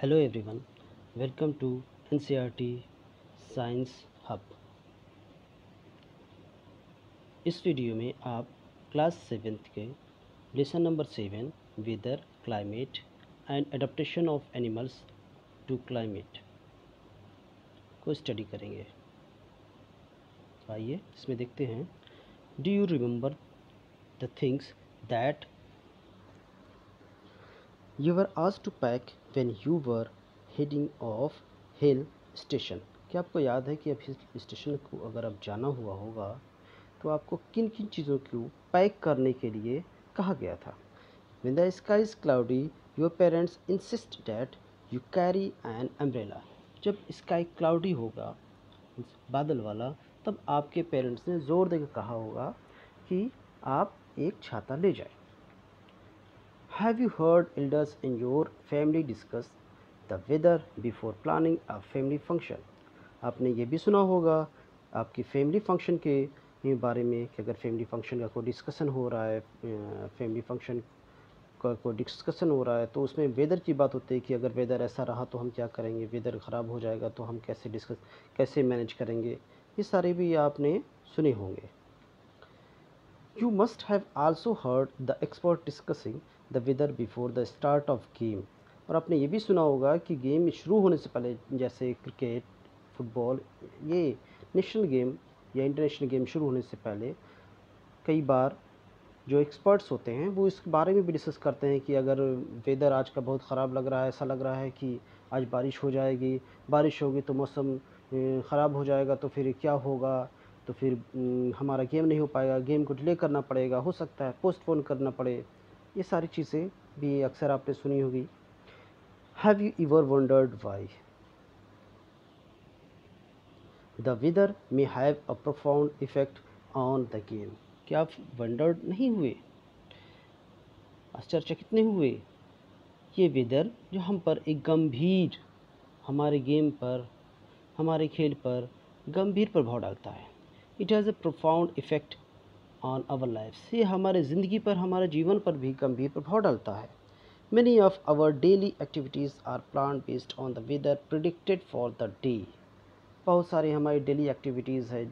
Hello everyone welcome to NCERT science hub इस video में आप क्लास सेवेंथ के lesson number seven weather climate and adaptation of animals to climate को study करेंगे। तो आइए इसमें देखते हैं। Do you remember the things that You were asked to pack when you were heading off hill station. क्या आपको याद है कि अब हिल स्टेशन को अगर अब जाना हुआ होगा तो आपको किन किन चीज़ों को पैक करने के लिए कहा गया था When the sky is cloudy, your parents insist that you carry an umbrella. जब स्काई क्लाउडी होगा बादल वाला तब आपके पेरेंट्स ने ज़ोर देकर कहा होगा कि आप एक छाता ले जाए Have you heard, elders, in your family discuss the weather before planning a family function? आपने ये भी सुना होगा, आपकी फैमिली फ़ंक्शन के बारे में कि अगर फैमिली फ़ंक्शन का कोई डिस्कशन हो रहा है फैमिली फ़ंक्शन का कोई डिस्कशन हो रहा है तो उसमें वेदर की बात होती है कि अगर वेदर ऐसा रहा तो हम क्या करेंगे? वेदर ख़राब हो जाएगा तो हम कैसे डिस्कस कैसे मैनेज करेंगे? ये सारे भी आपने सुने होंगे। You must have also heard the expert discussing the weather before the start of game. और आपने ये भी सुना होगा कि गेम शुरू होने से पहले जैसे क्रिकेट, फुटबॉल, ये नेशनल गेम या इंटरनेशनल गेम शुरू होने से पहले कई बार जो एक्सपर्ट्स होते हैं, वो इस बारे में भी डिस्कस करते हैं कि अगर वेदर आज का बहुत ख़राब लग रहा है, ऐसा लग रहा है कि आज बारिश हो जाएगी, बारिश होगी तो मौसम ख़राब हो जाएगा तो फिर क्या होगा तो फिर, हमारा गेम नहीं हो पाएगा, गेम को डिले करना पड़ेगा, हो सकता है पोस्टपोन करना पड़े। ये सारी चीज़ें भी अक्सर आपने सुनी होगी। Have you ever wondered why the weather may have a profound effect on the game क्या आप वंडर्ड नहीं हुए? आश्चर्यचकित नहीं हुए? ये वेदर जो हम पर एक गंभीर, हमारे गेम पर, हमारे खेल पर गंभीर प्रभाव डालता है। It has a profound effect on our life ये हमारे ज़िंदगी पर, हमारे जीवन पर भी गंभीर प्रभाव डालता है। Many of our daily activities are plan based on the weather predicted for the day बहुत सारी हमारी डेली एक्टिविटीज़ है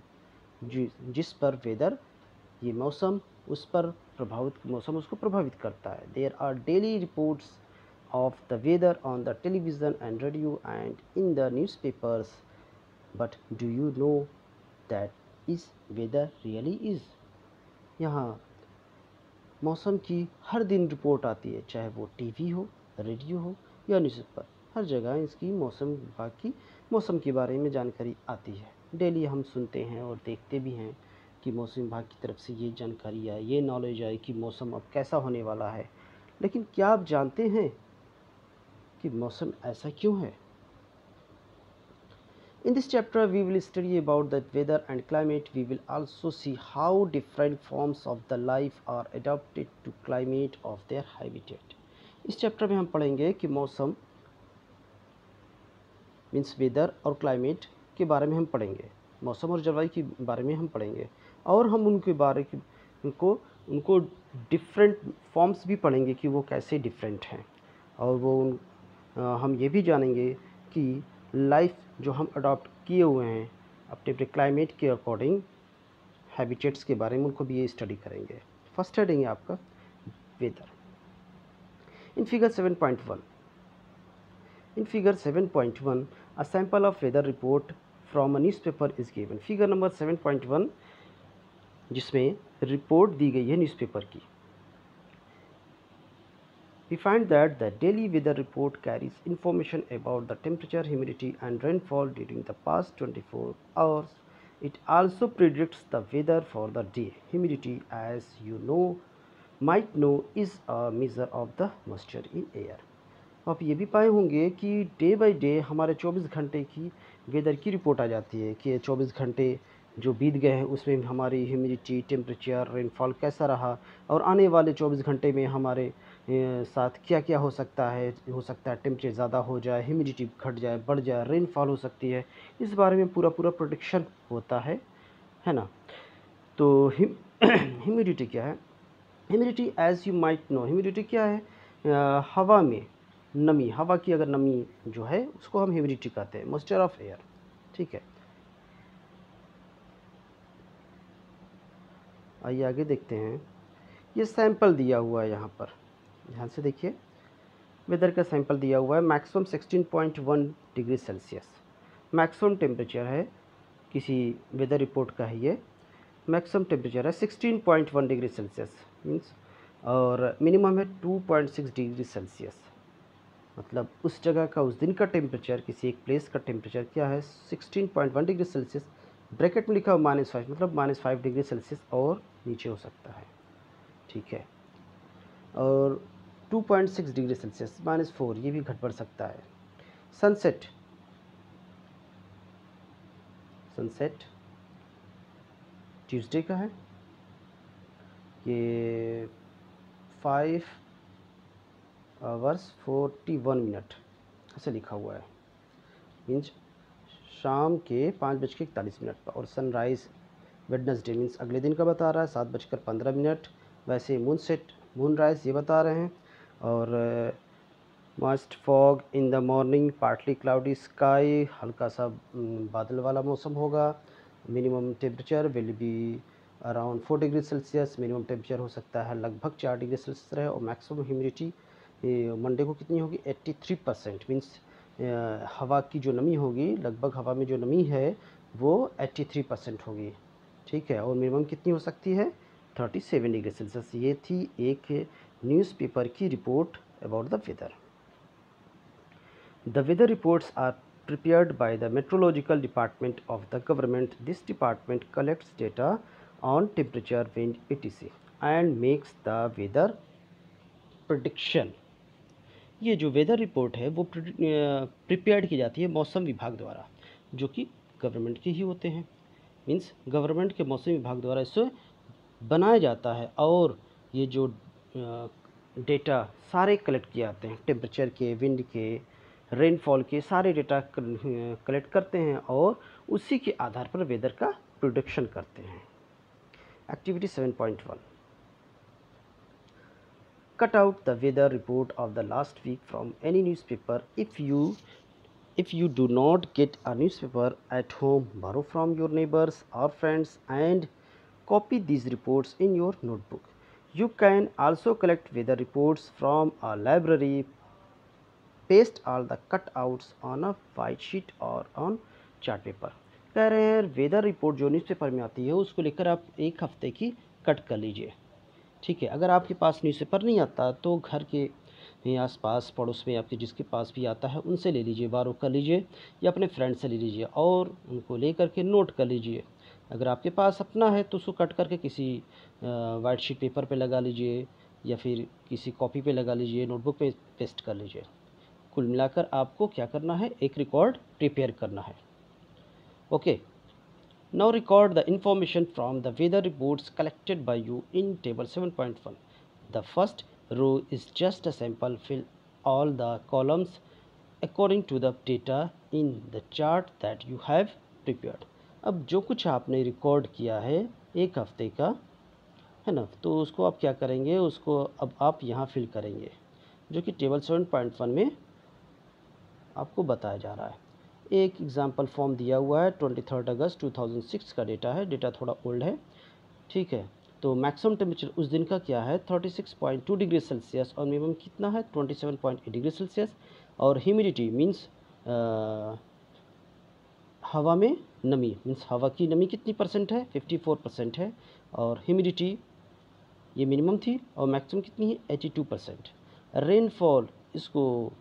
जिस पर वेदर ये मौसम, उस पर प्रभावित, मौसम उसको प्रभावित करता है। There are daily reports of the weather on the television and radio and in the newspapers but do you know that is weather really is यहाँ मौसम की हर दिन रिपोर्ट आती है, चाहे वो टीवी हो, रेडियो हो, या न्यूज़पेपर हर जगह इसकी मौसम विभाग की, मौसम के बारे में जानकारी आती है। डेली हम सुनते हैं और देखते भी हैं कि मौसम विभाग की तरफ़ से ये जानकारी आए, ये नॉलेज आए कि मौसम अब कैसा होने वाला है। लेकिन क्या आप जानते हैं कि मौसम ऐसा क्यों है? In this chapter, we will study about the weather and climate. We will also see how different forms of the life are adapted to climate of their habitat. इस चैप्टर में हम पढ़ेंगे कि मौसम मीन्स वेदर और climate के बारे में हम पढ़ेंगे मौसम और जलवायु के बारे में हम पढ़ेंगे और हम उनके बारे की उनको उनको डिफरेंट फॉर्म्स भी पढ़ेंगे कि वो कैसे डिफरेंट हैं और वो आ, हम ये भी जानेंगे कि लाइफ जो हम अडॉप्ट किए हुए हैं, अपने अपने क्लाइमेट के अकॉर्डिंग हैबिटेट्स के बारे में उनको भी ये स्टडी करेंगे। फ़र्स्ट हेडिंग है आपका weather in figure 7.1 in figure 7.1 a sample of weather report from a newspaper is given figure number 7.1 जिसमें रिपोर्ट दी गई है न्यूज़पेपर की। We find that the daily weather report carries information about the temperature, humidity and rainfall during the past 24 hours. It also predicts the weather for the day. Humidity as you know might know is a measure of the moisture in air. आप ये भी पाए होंगे कि day by day हमारे 24 घंटे की weather की रिपोर्ट आ जाती है कि 24 घंटे जो बीत गए हैं उसमें हमारी ह्यूमिडिटी टेम्परेचर रेनफॉल कैसा रहा और आने वाले 24 घंटे में हमारे साथ क्या क्या हो सकता है? हो सकता है टेम्परेचर ज़्यादा हो जाए ह्यूमिडिटी घट जाए बढ़ जाए रेनफॉल हो सकती है। इस बारे में पूरा पूरा प्रोडिक्शन होता है है ना? तो ह्यूमिडिटी क्या है? Humidity as you might know humidity क्या है? आ, हवा में नमी हवा की अगर नमी जो है उसको हम ह्यूमिडिटी कहते हैं मॉइस्चर ऑफ़ एयर ठीक है? आइए आगे देखते हैं। ये सैंपल दिया हुआ है यहाँ पर। ध्यान से देखिए। वेदर का सैंपल दिया हुआ है, maximum 16.1 degree Celsius. Maximum temperature है, किसी वेदर रिपोर्ट का है ये। मैक्सिमम टेम्परेचर है 16.1 डिग्री सेल्सियस मीन्स और मिनिमम है 2.6 डिग्री सेल्सियस। मतलब उस जगह का, उस दिन का टेम्परेचर, किसी एक प्लेस का टेम्परेचर क्या है? 16.1 डिग्री सेल्सियस। ब्रैकेट में लिखा हुआ माइनस फाइव मतलब माइनस फाइव डिग्री सेल्सियस और नीचे हो सकता है। ठीक है। और 2.6 डिग्री सेल्सियस, माइनस फोर, ये भी घट बढ़ सकता है। सनसेट। सनसेट। ट्यूसडे का है। ये five hours forty one minute, ऐसे लिखा हुआ है। मीन्स शाम के पाँच बज के इकतालीस मिनट पर, और सनराइज़ वेडनेसडे मीन्स अगले दिन का बता रहा है, सात बजकर पंद्रह मिनट। वैसे मून सेट मून राइज ये बता रहे हैं। और must fog in the morning partly cloudy sky हल्का सा बादल वाला मौसम होगा। Minimum temperature will be around four degree Celsius minimum temperature हो सकता है लगभग चार डिग्री सेल्सियस रहे और मैक्सिमम ह्यूमिडिटी मंडे को कितनी होगी? एट्टी थ्री परसेंट मीन्स हवा की जो नमी होगी, लगभग हवा में जो नमी है, वो एट्टी थ्री परसेंट होगी। ठीक है? और मिनिमम कितनी हो सकती है? थर्टी सेवन डिग्री सेल्सियस ये थी एक न्यूज़पेपर की report about the weather the weather reports are prepared by the meteorological department of the government this department collects data on temperature wind etc and makes the weather prediction ये जो weather report है, वो prepared की जाती है मौसम विभाग द्वारा, जो कि गवर्नमेंट के ही होते हैं। मीन्स गवर्नमेंट के मौसम विभाग द्वारा इसे बनाया जाता है और ये जो डेटा सारे कलेक्ट किए जाते हैं। टेम्परेचर के विंड के रेनफॉल के सारे डेटा कलेक्ट करते हैं और उसी के आधार पर वेदर का प्रोडिक्शन करते हैं। Activity 7.1 point one cut out the weather report of the last week from any newspaper if you if you do not get a newspaper at home borrow from your neighbours और friends and copy these reports in your notebook you can also collect weather reports from a library, paste all the cutouts on a white sheet or on chart paper. कह रहे हैं weather report जो newspaper में आती है, उसको लेकर आप एक हफ़्ते की कट कर लीजिए। ठीक है, अगर आपके पास न्यूज़पेपर नहीं आता तो घर के आस पास पड़ोस में आपके जिसके पास भी आता है, उनसे ले लीजिए बारो कर लीजिए या अपने फ्रेंड से ले लीजिए और उनको ले करके नोट कर लीजिए। अगर आपके पास अपना है तो उसको कट करके किसी वाइट शीट पेपर पे लगा लीजिए या फिर किसी कॉपी पे लगा लीजिए नोटबुक पे पेस्ट कर लीजिए। कुल मिलाकर आपको क्या करना है? एक रिकॉर्ड प्रिपेयर करना है। Okay now record the information from the weather reports collected by you in table seven point one the first row is just a sample fill all the columns according to the data in the chart that you have prepared अब जो कुछ आपने record किया है, एक हफ़्ते का, है ना? तो उसको आप क्या करेंगे? उसको अब आप यहाँ फिल करेंगे, जो कि टेबल 7.1 में आपको बताया जा रहा है। एक एग्ज़ाम्पल फॉर्म दिया हुआ है ट्वेंटी थर्ड अगस्त टू थाउज़ेंड सिक्स का डेटा है। डेटा थोड़ा ओल्ड है, ठीक है? तो मैक्सिमम टेम्परेचर उस दिन का क्या है? Thirty six point two degree Celsius और मिनिमम कितना है? Twenty seven point eight degree Celsius और ह्यूमिडिटी मीन्स हवा में नमी, मीन्स हवा की नमी कितनी परसेंट है? फिफ्टी फोर परसेंट है और ह्यूमिडिटी ये मिनिमम थी और मैक्सिमम कितनी है? Eighty two percent. रेनफॉल इसको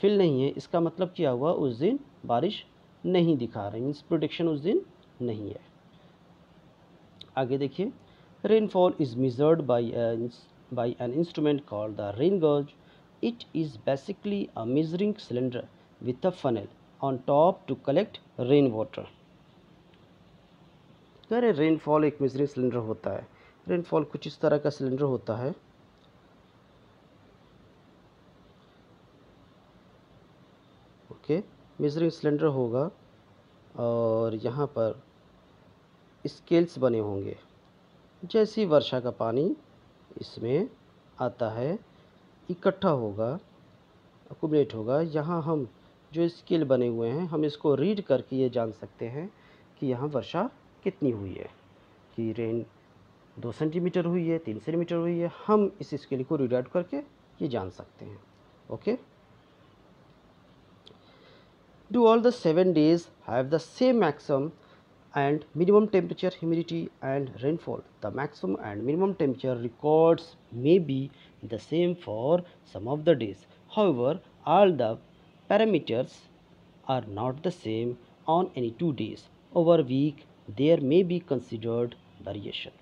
फिल नहीं है, इसका मतलब क्या हुआ? उस दिन बारिश नहीं दिखा रही, मीन्स प्रोडिक्शन उस दिन नहीं है। आगे देखिए rainfall is measured by by an instrument called the rain gauge it is basically a measuring cylinder with a funnel on top to collect rain water कह रहे रेनफॉल एक मेजरिंग सिलेंडर होता है। रेनफॉल कुछ इस तरह का सिलेंडर होता है। ओके मेजरिंग सिलेंडर होगा और यहाँ पर स्केल्स बने होंगे। जैसी वर्षा का पानी इसमें आता है, इकट्ठा होगा अकुमुलेट होगा, यहाँ हम जो स्केल बने हुए हैं, हम इसको रीड करके ये जान सकते हैं कि यहाँ वर्षा कितनी हुई है। कि रेन दो सेंटीमीटर हुई है, तीन सेंटीमीटर हुई है, हम इस स्केल को रीड आउट करके ये जान सकते हैं। Okay do all the seven days have the same maximum and minimum temperature humidity and rainfall the maximum and minimum temperature records may be the same for some of the days how are the parameters are not the same on any two days. Over week, there may be considered variation.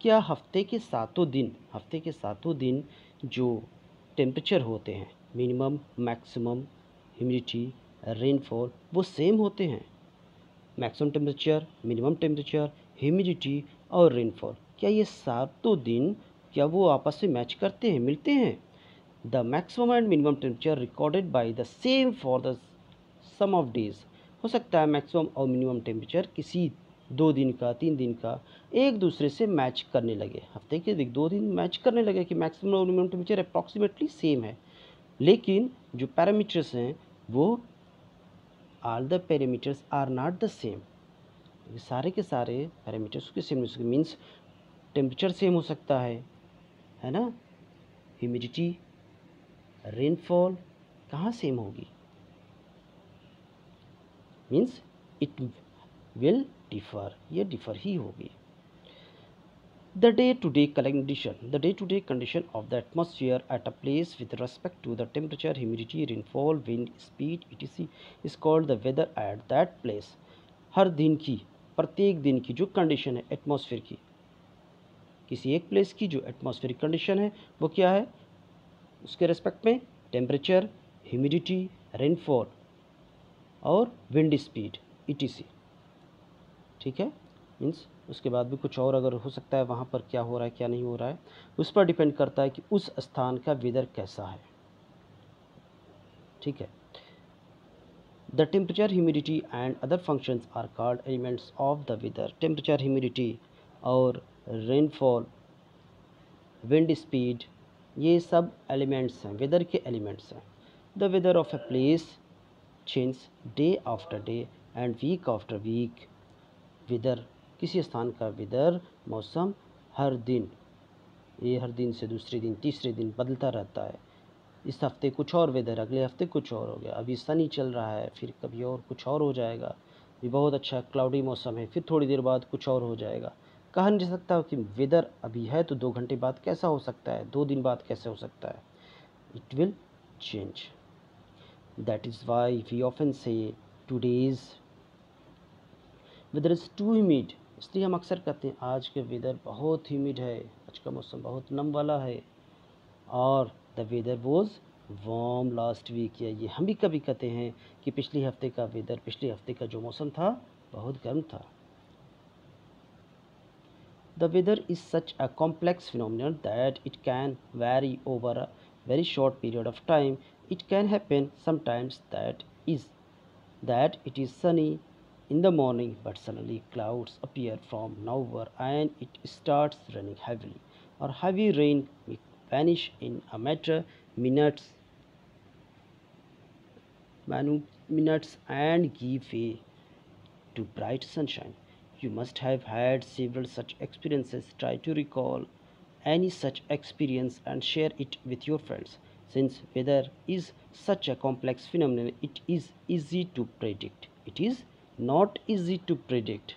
क्या हफ़्ते के सातों दिन, हफ़्ते के सातों दिन जो टेम्परेचर होते हैं मिनिमम मैक्सिमम ह्यूमिडिटी रेनफॉल वो सेम होते हैं? Maximum temperature minimum temperature humidity और रेनफॉल क्या ये सातों दिन, क्या वो आपस में मैच करते हैं, मिलते हैं? The maximum and minimum temperature recorded by the same for the some of days हो सकता है मैक्सिमम और मिनिमम टेम्परेचर किसी दो दिन का, तीन दिन का एक दूसरे से मैच करने लगे। हफ़्ते के दो दिन मैच करने लगे कि मैक्सिमम और मिनिमम टेम्परेचर अप्रॉक्सीमेटली सेम है। लेकिन जो पैरामीटर्स हैं, वो all the parameters are not the same सारे के सारे पैरामीटर्स के सेम मीन्स टेम्परेचर सेम हो सकता है। है ना? ह्यूमिडिटी रेनफॉल कहाँ सेम होगी? मीन्स इट विल डिफर ये डिफर ही होगी। The day to day condition the day to day condition of the atmosphere at a place with respect to the temperature humidity rainfall wind speed it is is called the weather at that place हर दिन की, प्रत्येक दिन की जो condition है atmosphere की। किसी एक प्लेस की जो एटमोसफियर कंडीशन है, वो क्या है? उसके रेस्पेक्ट में टेम्परेचर ह्यूमिडिटी रेनफॉल और विंड स्पीड ईटीसी ठीक है? मीन्स उसके बाद भी कुछ और अगर हो सकता है, वहाँ पर क्या हो रहा है, क्या नहीं हो रहा है, उस पर डिपेंड करता है कि उस स्थान का वेदर कैसा है। ठीक है? The temperature humidity and other functions are called elements of the weather temperature humidity और रेनफॉल विंड स्पीड ये सब एलिमेंट्स हैं वेदर के एलिमेंट्स हैं। The weather of a place change day after day and week after week weather किसी स्थान का weather मौसम हर दिन, ये हर दिन से दूसरे दिन, तीसरे दिन बदलता रहता है। इस हफ़्ते कुछ और वेदर अगले हफ़्ते कुछ और हो गया। अभी सनी चल रहा है, फिर कभी और कुछ और हो जाएगा। ये बहुत अच्छा क्लाउडी मौसम है, फिर थोड़ी देर बाद कुछ और हो जाएगा। कहा नहीं जा सकता कि वेदर अभी है तो दो घंटे बाद कैसा हो सकता है? दो दिन बाद कैसे हो सकता है? It will change that is why we often say two days weather is too humid इसलिए हम अक्सर कहते हैं, आज के वेदर बहुत ह्यूमिड है, आज का मौसम बहुत नम वाला है। और the weather was warm last week या ये हम भी कभी कहते हैं कि पिछले हफ़्ते का वेदर पिछले हफ़्ते का जो मौसम था, बहुत गर्म था। The weather is such a complex phenomenon that it can vary over a very short period of time. It can happen sometimes that is that it is sunny in the morning but suddenly clouds appear from nowhere and it starts raining heavily or heavy rain may vanish in a matter minutes minutes and give way to bright sunshine you must have had several such experiences try to recall any such experience and share it with your friends since weather is such a complex phenomenon it is easy to predict it is not easy to predict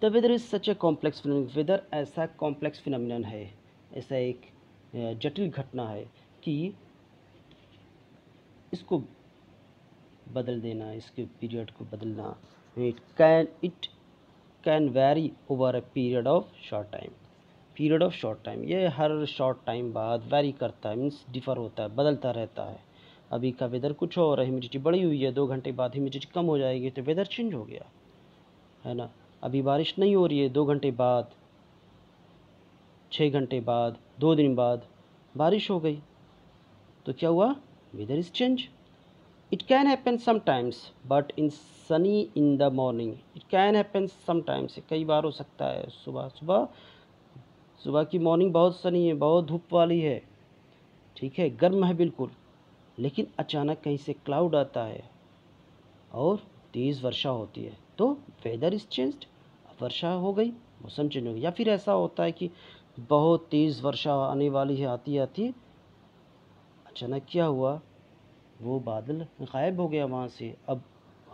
the weather is such a complex phenomenon weather ऐसा complex phenomenon है ऐसा एक जटिल घटना है कि इसको बदल देना इसके पीरियड को बदलना it can it can vary over a period of short time period of short time ये हर शॉर्ट टाइम बाद वेरी करता है मीन्स डिफ़र होता है, बदलता रहता है। अभी का वेदर कुछ और है ह्यूमिडिटी बढ़ी हुई है, दो घंटे बाद ह्यूमिडिटी कम हो जाएगी तो वेदर चेंज हो गया। है ना? अभी बारिश नहीं हो रही है, दो घंटे बाद छः घंटे बाद, दो दिन बाद बारिश हो गई। तो क्या हुआ? Weather is change it can happen sometimes but in sunny in the morning it can happen sometimes कई बार हो सकता है सुबह सुबह सुबह की मॉर्निंग बहुत सनी है, बहुत धूप वाली है, ठीक है, गर्म है बिल्कुल, लेकिन अचानक कहीं से क्लाउड आता है और तेज़ वर्षा होती है तो वेदर इज़ चेंज्ड वर्षा हो गई, मौसम चेंज हो गया, या फिर ऐसा होता है कि बहुत तेज़ वर्षा आने वाली है, आती आती अचानक क्या हुआ? वो बादल गायब हो गया वहाँ से। अब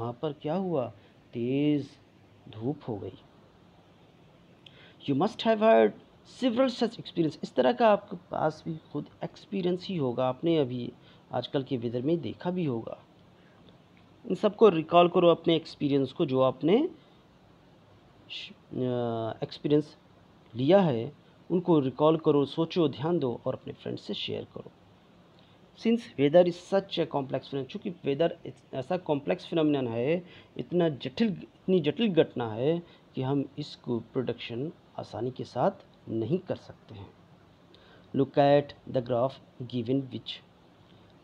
वहाँ पर क्या हुआ? तेज़ धूप हो गई। You must have heard several such experience इस तरह का आपके पास भी खुद एक्सपीरियंस ही होगा। आपने अभी आजकल के वेदर में देखा भी होगा। इन सबको रिकॉल करो अपने एक्सपीरियंस को जो आपने एक्सपीरियंस लिया है। उनको रिकॉल करो, सोचो, ध्यान दो और अपने फ्रेंड्स से शेयर करो। Since weather is such a complex phenomenon चूँकि वेदर ऐसा कॉम्प्लेक्स फिनमिन है इतना जटिल इतनी जटिल घटना है कि हम इसको प्रोडक्शन आसानी के साथ नहीं कर सकते हैं। Look at the graph given which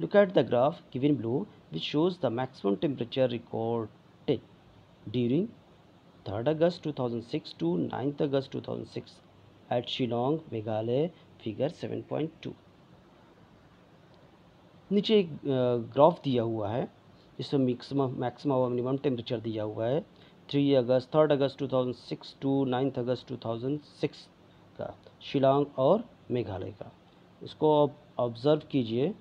look at the graph given blue which shows the maximum temperature recorded during 3rd August 2006 to 9th August 2006 at Shillong, Meghalaya figure 7.2 नीचे एक ग्राफ दिया हुआ है, जिसमें मैक्सिमम मैक्सिमम और minimum temperature दिया हुआ है, थ्री अगस्त, थर्ड अगस्त 2006 टू नाइन्थ अगस्त 2006 का, शिलोंग और मेघालय का। इसको आप ऑब्ज़र्व कीजिए।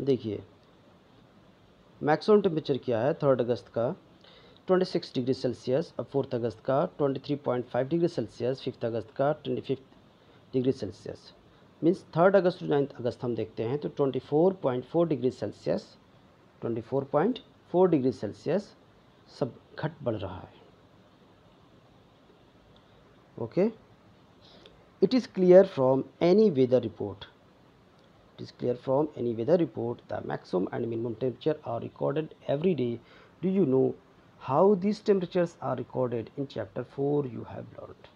देखिए, मैक्सिमम टेम्परेचर क्या है, थर्ड अगस्त का? 26 डिग्री सेल्सियस अब फोर्थ अगस्त का 23.5 डिग्री सेल्सियस फिफ्थ अगस्त का 25 degree Celsius means third August to ninth अगस्त हम देखते हैं तो 24.4 डिग्री सेल्सियस 24.4 डिग्री सेल्सियस सब घट बढ़ रहा है। Okay it is clear from any weather report it is clear from any weather report the maximum and minimum temperature are recorded every day do you know how these temperatures are recorded? In chapter 4 you have learned.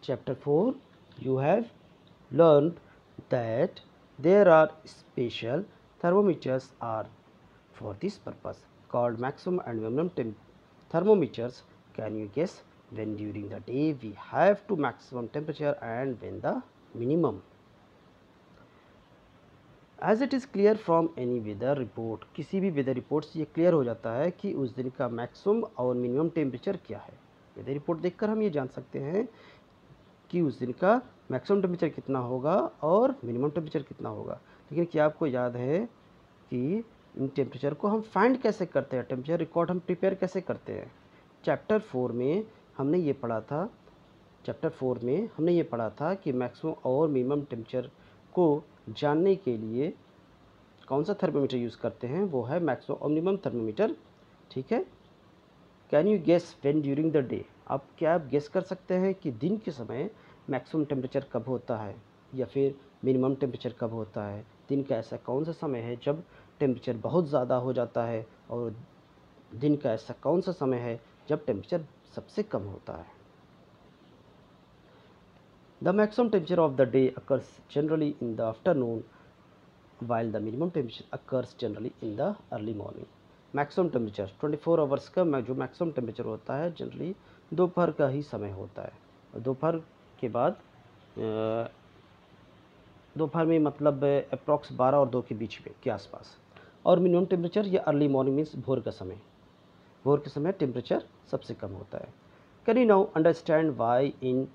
Chapter 4 you have learned that there are special thermometers are for this purpose called maximum and minimum thermometers. Can you guess when during the day we have to maximum temperature and when the minimum? As it is clear from any weather report किसी भी weather report से ये clear हो जाता है कि उस दिन का मैक्सिमम और मिनिमम टेम्परेचर क्या है। वेदर रिपोर्ट देखकर हम ये जान सकते हैं कि उस दिन का मैक्सिमम टेम्परेचर कितना होगा और मिनिमम टेम्परेचर कितना होगा। लेकिन क्या आपको याद है कि इन टेम्परेचर को हम फाइंड कैसे करते हैं? टेम्परेचर रिकॉर्ड हम प्रिपेयर कैसे करते हैं? चैप्टर फोर में हमने ये पढ़ा था चैप्टर फोर में हमने ये पढ़ा था कि मैक्सिमम और मिनिमम टेम्परेचर को जानने के लिए कौन सा थर्मोमीटर यूज़ करते हैं? वो है मैक्सो ओमनिमम थर्मोमीटर, ठीक है? Can you guess when during the day आप क्या आप गेस कर सकते हैं कि दिन के समय मैक्सिमम टेम्परेचर कब होता है या फिर मिनिमम टेम्परेचर कब होता है? दिन का ऐसा कौन सा समय है जब टेम्परेचर बहुत ज़्यादा हो जाता है और दिन का ऐसा कौन सा समय है जब टेम्परेचर सबसे कम होता है? The maximum temperature of the day occurs generally in the afternoon, while the minimum temperature occurs generally in the early morning. Maximum temperature 24 hours का जो मैक्सिमम टेम्परेचर होता है जनरली दोपहर का ही समय होता है। दोपहर के बाद दोपहर में मतलब अप्रॉक्स 12 और 2 के बीच में, के आसपास। और मिनिमम टेम्परेचर या अर्ली मॉर्निंग मीन्स भोर का समय। भोर के समय टेम्परेचर सबसे कम होता है। Can you now understand why in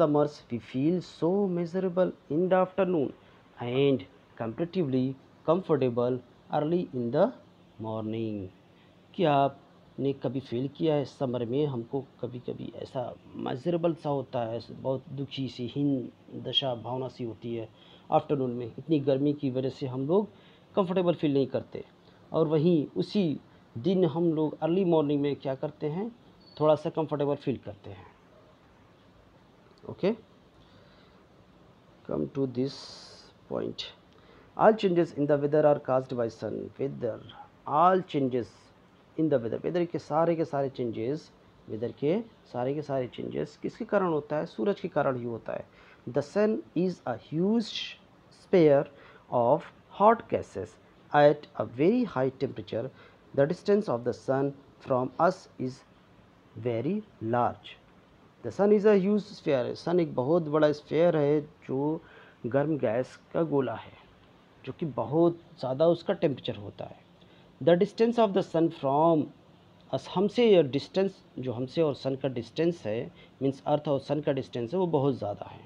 summers, we feel so miserable in the afternoon and comparatively comfortable early in the morning. क्या आपने कभी फील किया है समर में? हमको कभी कभी ऐसा मजरेबल सा होता है, बहुत दुखी सी, हीन दशा, भावना सी होती है आफ्टरनून में। इतनी गर्मी की वजह से हम लोग कंफर्टेबल फील नहीं करते। और वहीं उसी दिन हम लोग अर्ली मॉर्निंग में क्या करते हैं? थोड़ा सा कंफर्टेबल फील करते हैं। Okay come to this point all changes in the weather are caused by sun weather all changes in the weather weather के सारे के सारे changes वेदर के सारे के सारे चेंजेस किसके कारण होता है सूरज के कारण ही होता है the sun is a huge sphere of hot gases at a very high temperature, the distance of the sun from us is very large. The sun is a huge sphere sun एक बहुत बड़ा sphere है जो गर्म gas का गोला है, जो कि बहुत ज़्यादा उसका टेम्परेचर होता है। The distance of the sun from us हमसे डिस्टेंस जो हमसे और सन का डिस्टेंस है मीन्स अर्थ और सन का डिस्टेंस है, वो बहुत ज़्यादा है।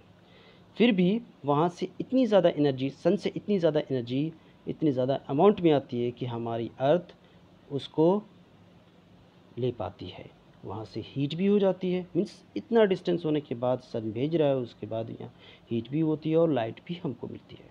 फिर भी वहाँ से इतनी ज़्यादा एनर्जी सन से इतनी ज़्यादा एनर्जी इतनी ज़्यादा अमाउंट में आती है कि हमारी अर्थ उसको ले पाती है। वहाँ से हीट भी हो जाती है। मीन्स इतना डिस्टेंस होने के बाद सन भेज रहा है, उसके बाद यहाँ हीट भी होती है और लाइट भी हमको मिलती है।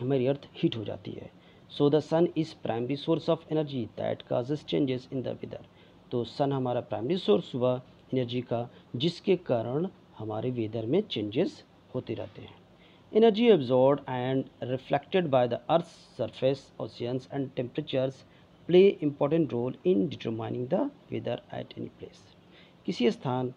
हमारी अर्थ हीट हो जाती है। So the sun is primary source of energy that causes changes in the weather तो सन हमारा प्राइमरी सोर्स हुआ एनर्जी का, जिसके कारण हमारे वेदर में चेंजेस होते रहते हैं। Energy absorbed and reflected by the earth surface oceans and temperatures play important role in determining the weather at any place किसी स्थान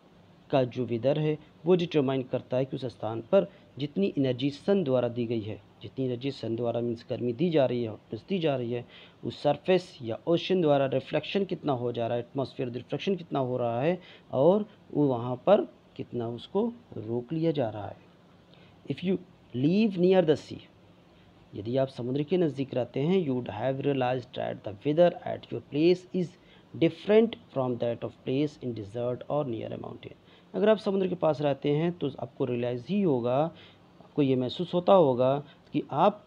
का जो वेदर है, वो डिटरमाइन करता है कि उस स्थान पर जितनी एनर्जी सन द्वारा दी गई है, जितनी एनर्जी सन द्वारा मीन्स गर्मी दी जा रही है हॉटनेस दी जा रही है, उस सरफेस या ओशन द्वारा रिफ्लेक्शन कितना हो जा रहा है एटमॉस्फेयर रिफ्लेक्शन कितना हो रहा है, और वो वहाँ पर कितना उसको रोक लिया जा रहा है। If you live near the sea यदि आप समुद्र के नज़दीक रहते हैं you would have realize that the weather at your place is different from that of place in desert और नियर ए माउंटेन अगर आप समुद्र के पास रहते हैं तो आपको रियलाइज़ ही होगा, आपको ये महसूस होता होगा कि आप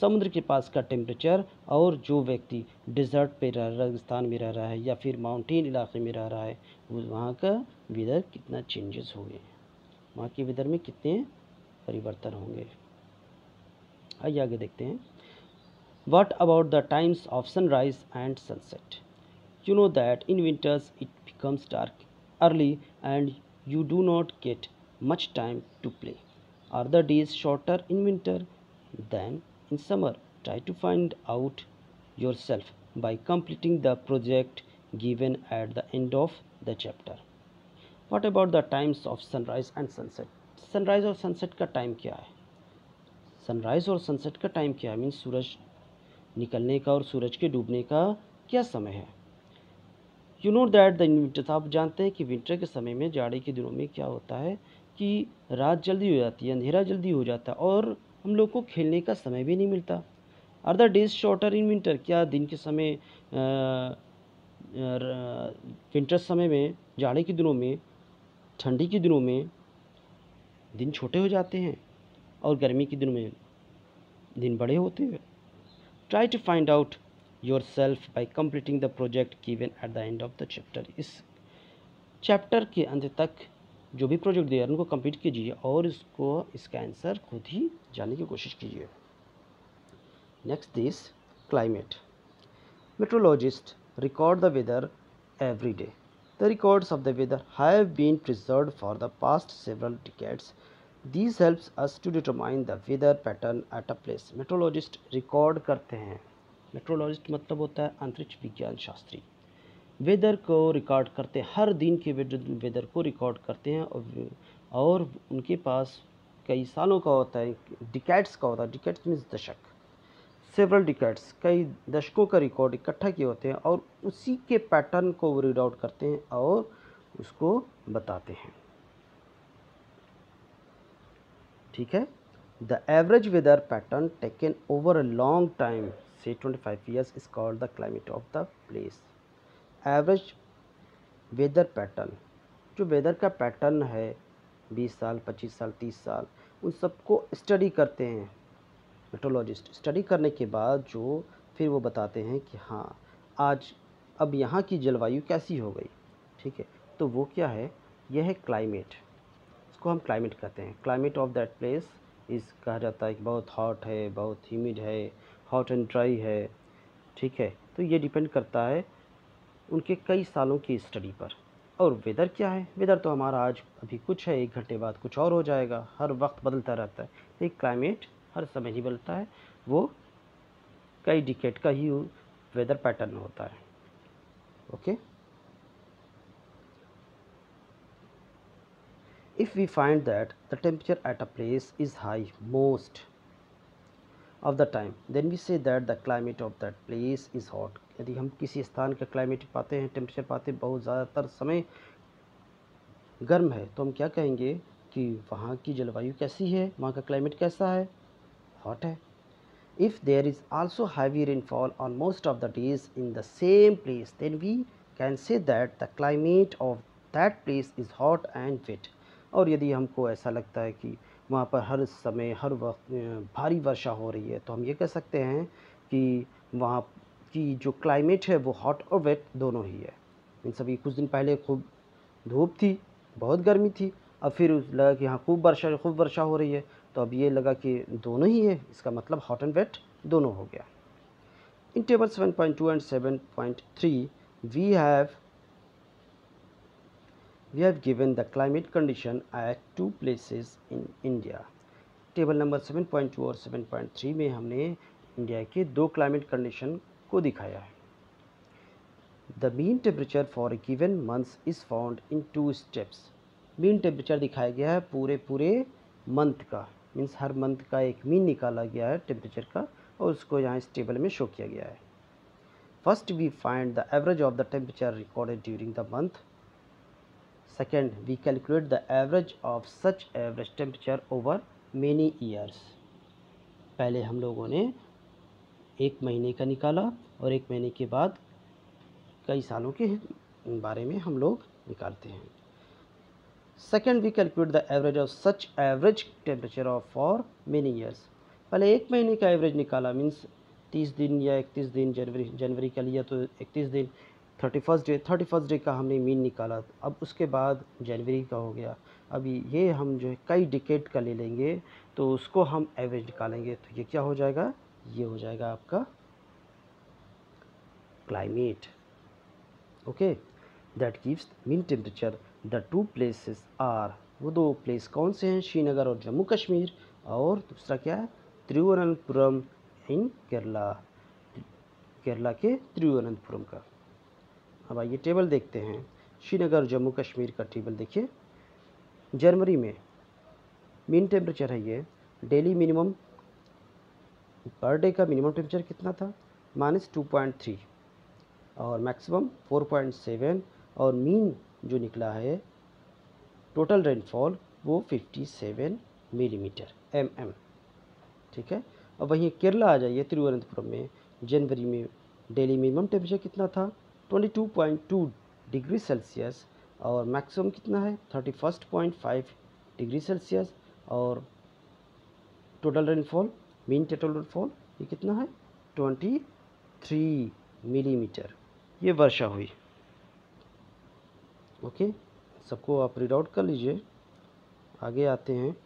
समुद्र के पास का टेम्परेचर और जो व्यक्ति डिज़र्ट पे रह रेगिस्तान में रह रहा है या फिर माउंटेन इलाके में रह रहा है वहाँ का वेदर कितना चेंजेस होंगे। वहाँ के वेदर में कितने परिवर्तन होंगे। आइए आगे देखते हैं। What about the times of sunrise and sunset you know that in winters it becomes dark early and you do not get much time to play are the days shorter in winter than in summer try to find out yourself by completing the project given at the end of the chapter what about the times of sunrise and sunset sunrise और sunset का time क्या है? Sunrise और sunset का time क्या है? Means सूरज निकलने का और सूरज के डूबने का क्या समय है? You know that the winter आप जानते हैं कि विंटर के समय में, जाड़े के दिनों में क्या होता है कि रात जल्दी हो जाती है, अंधेरा जल्दी हो जाता है और हम लोग को खेलने का समय भी नहीं मिलता। Are the days shorter in winter क्या दिन के समय विंटर समय में, जाड़े के दिनों में, ठंडी के दिनों में दिन छोटे हो जाते हैं? और गर्मी के दिनों में दिन बड़े होते हैं। Try to find out yourself by completing the project given at the end of the chapter इस चैप्टर के अंत तक जो भी प्रोजेक्ट दिया उनको कंप्लीट कीजिए और इसको, इसका आंसर खुद ही जानने की कोशिश कीजिए। Next this climate meteorologist record the weather every day the records of the weather have been preserve for the past several decades this helps us to determine the weather pattern at a place meteorologist record करते हैं। Metrologist मतलब होता है अंतरिक्ष विज्ञान Shastri. Weather को record करते हैं। हर दिन के वेदर को रिकॉर्ड करते हैं और और उनके पास कई सालों का होता है डिकैट्स का होता है। डिकैट्स मीन्स दशक। सेवरल डिकैट्स कई दशकों का रिकॉर्ड इकट्ठा किए होते हैं और उसी के पैटर्न को वो रीड आउट करते हैं और उसको बताते हैं। ठीक है? The average weather pattern taken over a long time say twenty five years is called the climate of the place average weather pattern जो वेदर का पैटर्न है, बीस साल, पच्चीस साल, तीस साल, उन सबको स्टडी करते हैं। मेट्रोलॉजिस्ट स्टडी करने के बाद जो फिर वो बताते हैं कि हाँ आज, अब यहाँ की जलवायु कैसी हो गई? ठीक है? तो वो क्या है? यह है क्लाइमेट इसको हम क्लाइमेट कहते हैं। क्लाइमेट ऑफ़ दैट प्लेस इस कहा जाता है कि बहुत हॉट है, बहुत ह्यूमिड है हॉट एंड ड्राई है, ठीक है? तो ये डिपेंड करता है उनके कई सालों की स्टडी पर। और वेदर क्या है? वेदर तो हमारा आज अभी कुछ है, एक घंटे बाद कुछ और हो जाएगा। हर वक्त बदलता रहता है। एक क्लाइमेट हर समय ही बदलता है। वो कई डिकेट का ही वेदर पैटर्न होता है। Okay if we find that the temperature at a place is high most of the time then we say that the climate of that place is hot यदि हम किसी स्थान का क्लाइमेट पाते हैं टेम्परेचर पाते हैं बहुत ज़्यादातर समय गर्म है तो हम क्या कहेंगे कि वहाँ की जलवायु कैसी है वहाँ का क्लाइमेट कैसा है हॉट है if there is also heavy rainfall on most of the days in the same place then we can say that the climate of that place is hot and wet और यदि हमको ऐसा लगता है कि वहाँ पर हर समय, हर वक्त भारी वर्षा हो रही है तो हम ये कह सकते हैं कि वहाँ की जो क्लाइमेट है वो हॉट और वेट दोनों ही है। इन सभी कुछ दिन पहले खूब धूप थी, बहुत गर्मी थी, अब फिर लगा कि हाँ खूब वर्षा खूब वर्षा हो रही है तो अब ये लगा कि दोनों ही है, इसका मतलब हॉट एंड वेट दोनों हो गया। In table 7.2 and 7.3 we have we have given the climate condition at two places in India table number 7.2 और 7.3 में हमने इंडिया के दो क्लाइमेट कंडीशन को दिखाया है। The mean temperature for a given months is found in two steps mean temperature दिखाया गया है पूरे पूरे मंथ का। मीन्स हर मंथ का एक मीन निकाला गया है टेम्परेचर का और उसको यहाँ इस टेबल में शो किया गया है। First we find the average of the temperature recorded during the month second we calculate the average of such average temperature over many years पहले हम लोगों ने एक महीने का निकाला और एक महीने के बाद कई सालों के बारे में हम लोग निकालते हैं। Second we calculate the average of such average temperature of for many years पहले एक महीने का एवरेज निकाला मीन्स तीस दिन या इकतीस दिन, जनवरी जनवरी का लिया तो इकतीस दिन। Thirty first day, thirty first day का हमने मीन निकाला। अब उसके बाद जनवरी का हो गया। अभी ये हम जो है कई डिकेट का ले लेंगे तो उसको हम एवरेज निकालेंगे। तो ये क्या हो जाएगा? ये हो जाएगा आपका climate. Okay? That gives mean temperature the two places are वो दो प्लेस कौन से हैं? श्रीनगर और जम्मू कश्मीर। और दूसरा क्या है? त्रिवनंतपुरम इन केरला। केरला के त्रिवनंतपुरम का। अब आइए टेबल देखते हैं। श्रीनगर और जम्मू कश्मीर का टेबल देखिए। जनवरी में मीन टेम्परेचर है ये। डेली मिनिमम पर डे का मिनिमम टेम्परेचर कितना था? माइनस टू पॉइंट थ्री और मैक्सिमम फोर पॉइंट सेवन और मीन जो निकला है टोटल रेनफॉल वो 57 मिलीमीटर एम एम ठीक है? और वहीं केरला आ जाइए तिरुवनंतपुरम में। जनवरी में डेली मिनिमम टेम्परेचर कितना था? 22.2 डिग्री सेल्सियस और मैक्सिमम कितना है? 31.5 डिग्री सेल्सियस और total rainfall, mean total rainfall, ये कितना है? 23 मिलीमीटर। mm. ये वर्षा हुई। ओके? सबको आप रीड आउट कर लीजिए। आगे आते हैं।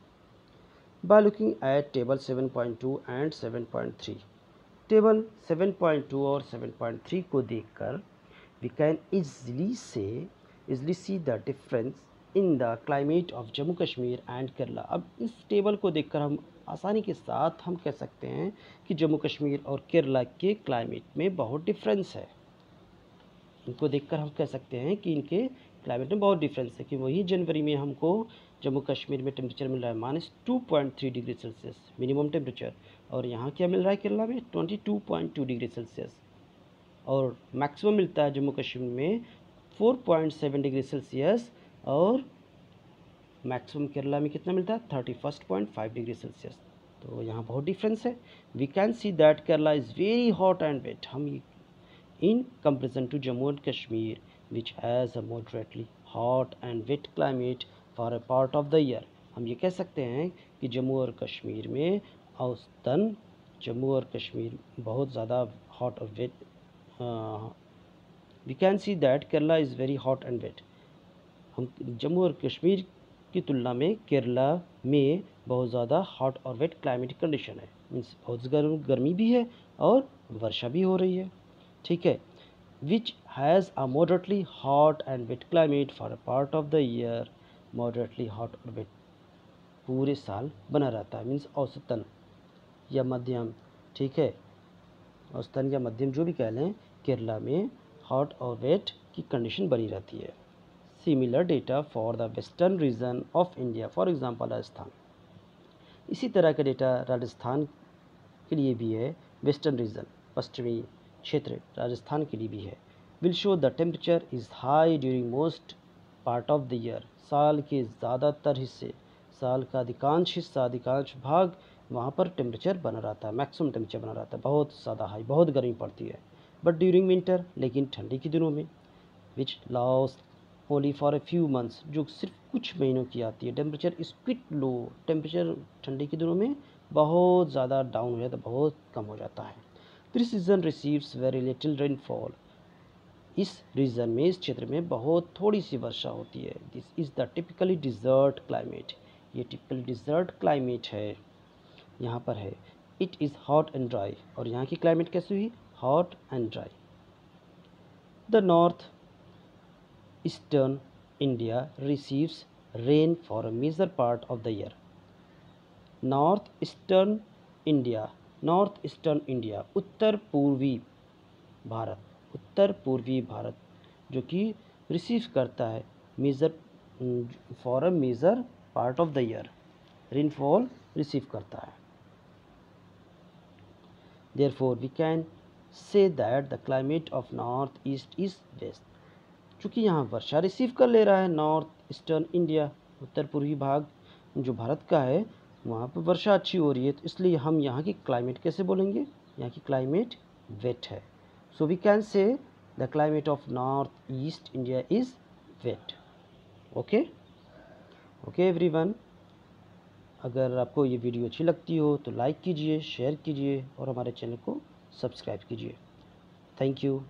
By looking at table 7.2 and 7.3 table 7.2 और 7.3 को देखकर वी कैन इजली से easily see the difference in the climate of Jammu Kashmir and Kerala अब इस टेबल को देखकर हम आसानी के साथ हम कह सकते हैं कि जम्मू कश्मीर और केरला के क्लाइमेट में बहुत डिफरेंस है। इनको देखकर हम कह सकते हैं कि इनके क्लाइमेट में बहुत डिफरेंस है कि वही जनवरी में हमको जम्मू कश्मीर में टेम्परेचर मिल रहा है minus two point three degree Celsius minimum temperature और यहाँ क्या मिल रहा है केरला में? Twenty two point two degree Celsius और मैक्सिमम मिलता है जम्मू कश्मीर में four point seven degree Celsius और मैक्सिमम केरला में कितना मिलता है? Thirty first point five degree Celsius. तो यहाँ बहुत डिफरेंस है। We can see that Kerala is very hot and wet हम in comparison to Jammu and Kashmir which has a moderately hot and wet climate for a part of the year हम ये कह सकते हैं कि जम्मू और कश्मीर में औसतन, जम्मू और कश्मीर बहुत ज़्यादा हॉट और wet we can see that Kerala is very hot and wet. हम जम्मू और कश्मीर की तुलना में केरला में बहुत ज़्यादा हॉट और वेट क्लाइमेटिक कंडीशन है। मीन्स बहुत गर्म, गर्मी भी है और वर्षा भी हो रही है। ठीक है which has a moderately hot and wet climate for a part of the year moderately hot और वेट पूरे साल बना रहता है। मीन्स औसतन या मध्यम। ठीक है, औसतन या मध्यम जो भी कह लें केरला में हॉट और वेट की कंडीशन बनी रहती है। Similar data for the western region of India for example Rajasthan. इसी तरह का डेटा राजस्थान के लिए भी है वेस्टर्न रीजन पश्चिमी क्षेत्र राजस्थान के लिए भी है। Will show the temperature is high during most part of the year साल के ज़्यादातर हिस्से, साल का अधिकांश हिस्सा, अधिकांश भाग, वहाँ पर टेम्परेचर बना रहता है मैक्सिमम टेम्परेचर बना रहता है। बहुत ज़्यादा हाई बहुत गर्मी पड़ती है। बट ड्यूरिंग विंटर लेकिन ठंडी के दिनों में which lasts only for a few months जो सिर्फ़ कुछ महीनों की आती है टेम्परेचर क्विट लो टेम्परेचर ठंडी के दिनों में बहुत ज़्यादा डाउन हो जाता है, बहुत कम हो जाता है। This season receives very little rainfall इस रीजन में, इस क्षेत्र में बहुत थोड़ी सी वर्षा होती है। This is the typically desert climate ये टिपिकली डिज़र्ट क्लाइमेट है। यहाँ पर है। It is hot and dry और यहाँ की क्लाइमेट कैसी हुई? Dry the north eastern India receives rain for a major part of the year north eastern India north eastern India उत्तर पूर्वी भारत उत्तर पूर्वी भारत जो कि रिसीव करता है major for a major part of the year rainfall receive करता है। Therefore we can say that the climate of north east is best. चूँकि यहाँ वर्षा रिसीव कर ले रहा है नॉर्थ ईस्टर्न इंडिया, उत्तर पूर्वी भाग जो भारत का है, वहाँ पर वर्षा अच्छी हो रही है तो इसलिए हम यहाँ की क्लाइमेट कैसे बोलेंगे? यहाँ की क्लाइमेट वेट है। So we can say the climate of north east India is wet okay okay everyone अगर आपको ये वीडियो अच्छी लगती हो तो लाइक कीजिए शेयर कीजिए और हमारे चैनल को सब्सक्राइब कीजिए। Thank you